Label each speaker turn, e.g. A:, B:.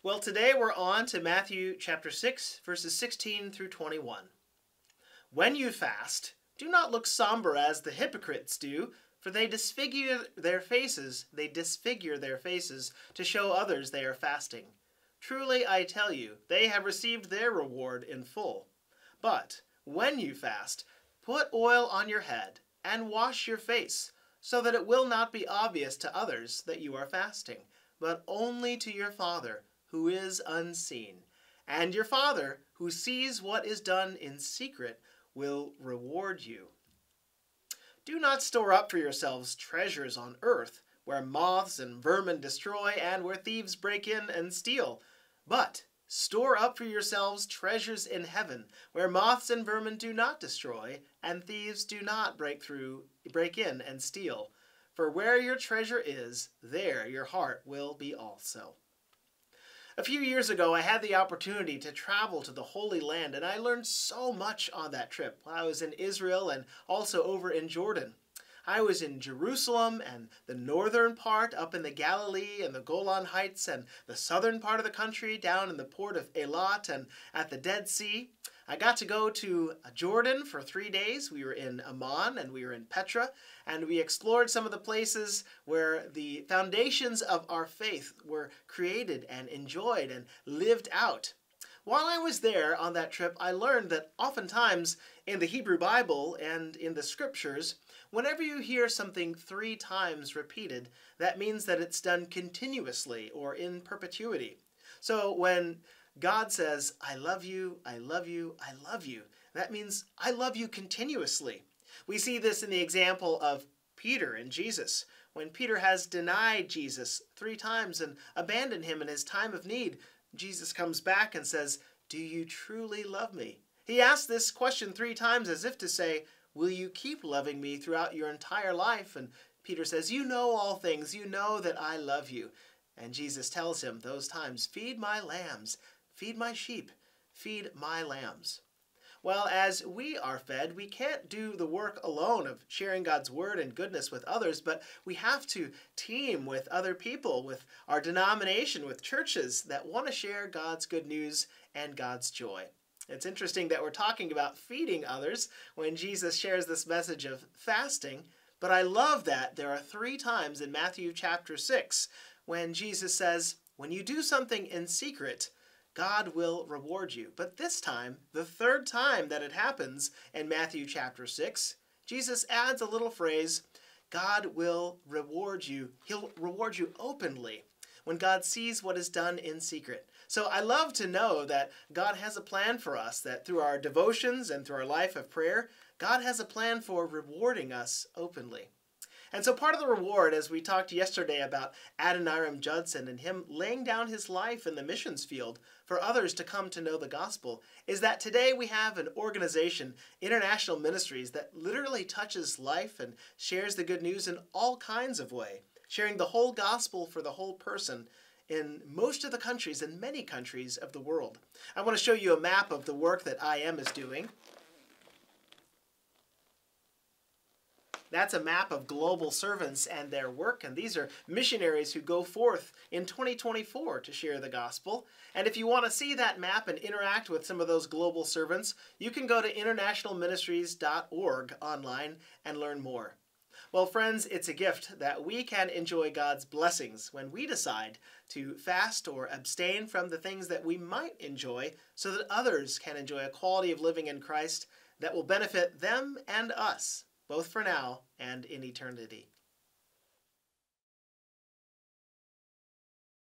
A: Well, today we're on to Matthew chapter 6, verses 16 through 21. When you fast, do not look somber as the hypocrites do, for they disfigure their faces, they disfigure their faces to show others they are fasting. Truly I tell you, they have received their reward in full. But when you fast, put oil on your head and wash your face, so that it will not be obvious to others that you are fasting, but only to your Father who is unseen. And your Father, who sees what is done in secret, will reward you. Do not store up for yourselves treasures on earth, where moths and vermin destroy, and where thieves break in and steal. But store up for yourselves treasures in heaven, where moths and vermin do not destroy, and thieves do not break through, break in and steal. For where your treasure is, there your heart will be also. A few years ago, I had the opportunity to travel to the Holy Land, and I learned so much on that trip. I was in Israel and also over in Jordan. I was in Jerusalem and the northern part up in the Galilee and the Golan Heights and the southern part of the country down in the port of Eilat and at the Dead Sea. I got to go to Jordan for three days. We were in Amman and we were in Petra, and we explored some of the places where the foundations of our faith were created and enjoyed and lived out. While I was there on that trip, I learned that oftentimes in the Hebrew Bible and in the scriptures, whenever you hear something three times repeated, that means that it's done continuously or in perpetuity. So when God says, I love you, I love you, I love you. That means I love you continuously. We see this in the example of Peter and Jesus. When Peter has denied Jesus three times and abandoned him in his time of need, Jesus comes back and says, Do you truly love me? He asks this question three times as if to say, Will you keep loving me throughout your entire life? And Peter says, You know all things. You know that I love you. And Jesus tells him those times, Feed my lambs. Feed my sheep, feed my lambs. Well, as we are fed, we can't do the work alone of sharing God's word and goodness with others, but we have to team with other people, with our denomination, with churches that want to share God's good news and God's joy. It's interesting that we're talking about feeding others when Jesus shares this message of fasting, but I love that there are three times in Matthew chapter 6 when Jesus says, When you do something in secret, God will reward you. But this time, the third time that it happens in Matthew chapter 6, Jesus adds a little phrase God will reward you. He'll reward you openly when God sees what is done in secret. So I love to know that God has a plan for us, that through our devotions and through our life of prayer, God has a plan for rewarding us openly. And so part of the reward, as we talked yesterday about Adoniram Judson and him laying down his life in the missions field for others to come to know the gospel, is that today we have an organization, International Ministries, that literally touches life and shares the good news in all kinds of way, sharing the whole gospel for the whole person in most of the countries and many countries of the world. I want to show you a map of the work that IM is doing. That's a map of global servants and their work, and these are missionaries who go forth in 2024 to share the gospel. And if you want to see that map and interact with some of those global servants, you can go to internationalministries.org online and learn more. Well, friends, it's a gift that we can enjoy God's blessings when we decide to fast or abstain from the things that we might enjoy so that others can enjoy a quality of living in Christ that will benefit them and us both for now and in eternity.